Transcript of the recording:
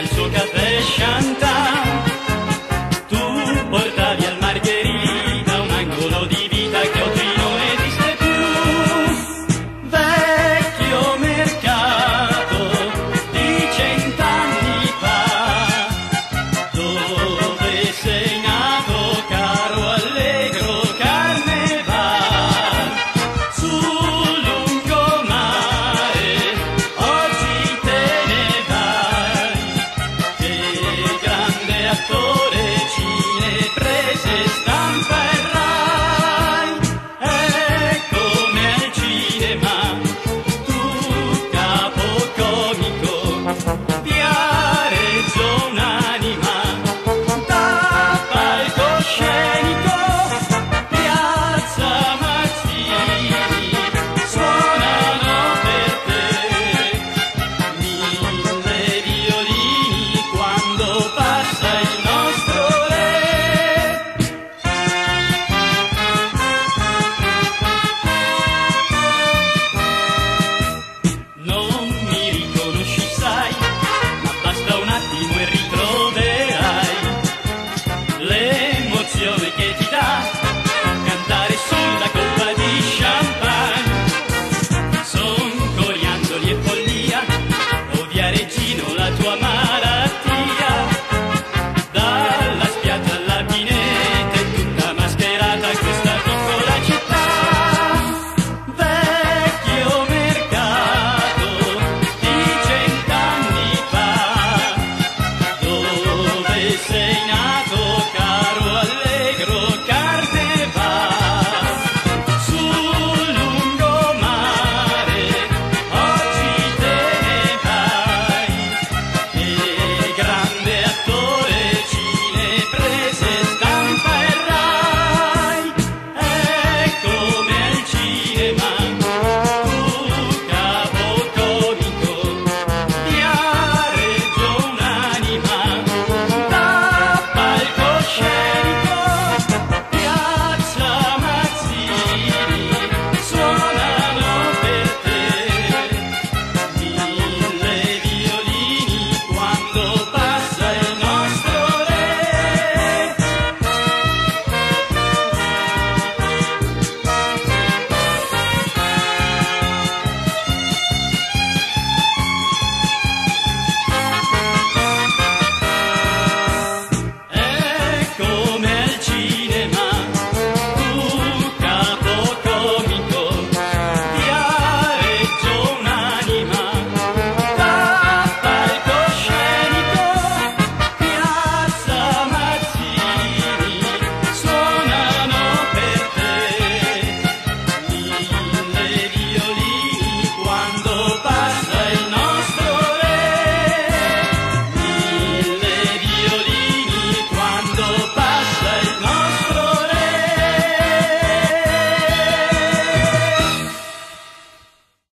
il suo caffè Chantal. vida.